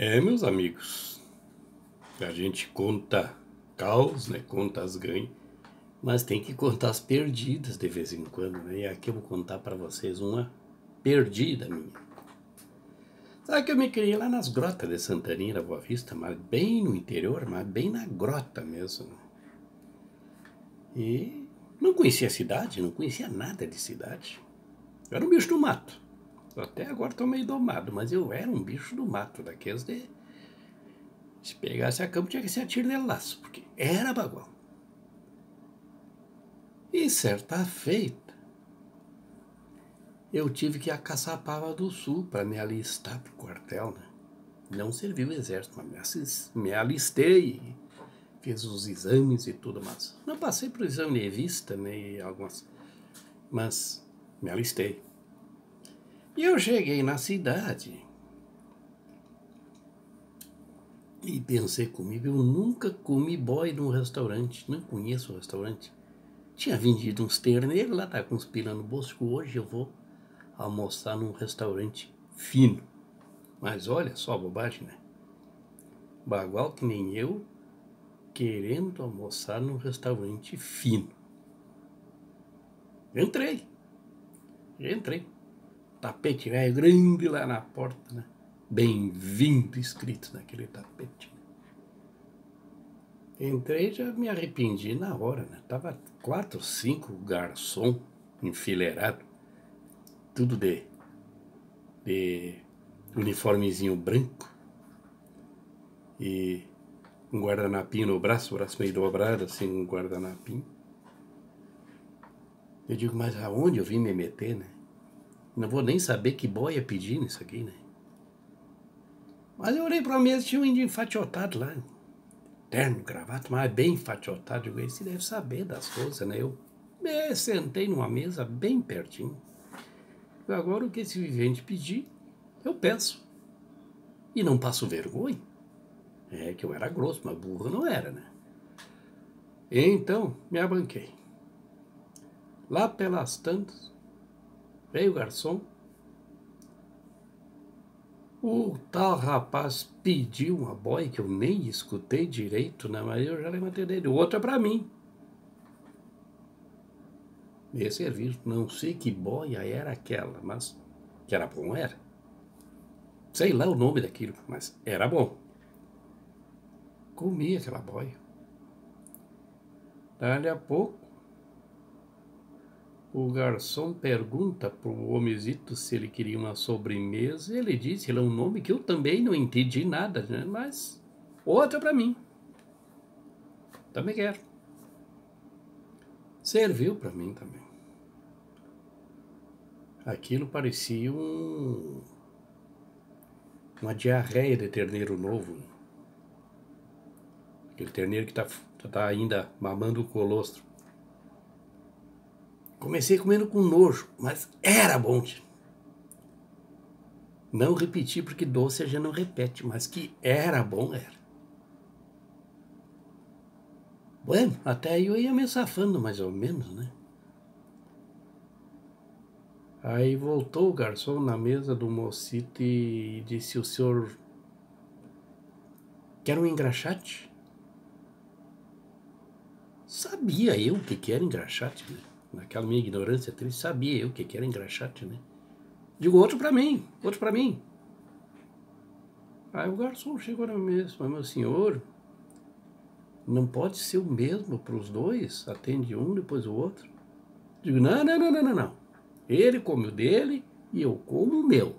É, meus amigos, a gente conta caos, né? Conta as ganhas, mas tem que contar as perdidas de vez em quando, né? E aqui eu vou contar para vocês uma perdida minha. Sabe que eu me criei lá nas grotas de Santaninha da Boa Vista, mas bem no interior, mas bem na grota mesmo. E não conhecia a cidade, não conhecia nada de cidade. Eu era um bicho do mato. Até agora estou meio domado, mas eu era um bicho do mato, daqueles de. Se pegasse a campo tinha que ser a tiro laço, porque era bagual. E certa feita, eu tive que ir a Caçapava do Sul para me alistar para o quartel, né? Não serviu o exército, mas me alistei, fiz os exames e tudo mais. Não passei para o exame de vista, né, e algumas, mas me alistei. E eu cheguei na cidade e pensei comigo, eu nunca comi boy num restaurante, não conheço o restaurante. Tinha vendido uns terneiros lá, tá com pila no bolso, hoje eu vou almoçar num restaurante fino. Mas olha só a bobagem, né? Bagual que nem eu, querendo almoçar num restaurante fino. Entrei. Entrei tapete velho grande lá na porta, né? Bem-vindo escrito naquele tapete. Entrei já me arrependi na hora, né? Tava quatro, cinco garçom enfileirado, tudo de, de uniformezinho branco e um guardanapinho no braço, o braço meio dobrado, assim, um guardanapinho. Eu digo, mas aonde eu vim me meter, né? Não vou nem saber que boia pedindo isso aqui, né? Mas eu olhei para a mesa, tinha um índio enfatiotado lá. Terno, gravata, mas bem enfatiotado. Digo, esse deve saber das coisas, né? Eu me sentei numa mesa bem pertinho. Agora o que esse vivente pedir, eu peço. E não passo vergonha. É que eu era grosso, mas burro não era, né? Então, me abanquei. Lá pelas tantas, Veio o garçom. O tal rapaz pediu uma boia que eu nem escutei direito, né? mas eu já levantei dele. Outra para mim. Me serviço, não sei que boia era aquela, mas que era bom, era. Sei lá o nome daquilo, mas era bom. Comi aquela boia. Dali a pouco, o garçom pergunta para o homenzito se ele queria uma sobremesa. Ele disse, ele é um nome que eu também não entendi nada, né? mas outra para mim. Também quero. Serviu para mim também. Aquilo parecia um, uma diarreia de terneiro novo. Aquele terneiro que está tá ainda mamando o colostro. Comecei comendo com nojo, mas era bom. Não repeti porque doce a gente não repete, mas que era bom, era. Bueno, até aí eu ia me safando mais ou menos, né? Aí voltou o garçom na mesa do mocito e disse: O senhor quer um engraxate? Sabia eu que era engraxate, né? Naquela minha ignorância triste, sabia eu o que, era engraxate, né? Digo, outro para mim, outro para mim. Aí o garçom chegou na mesa, mas meu senhor, não pode ser o mesmo para os dois? Atende um, depois o outro. Digo, não, não, não, não, não, não. Ele come o dele e eu como o meu.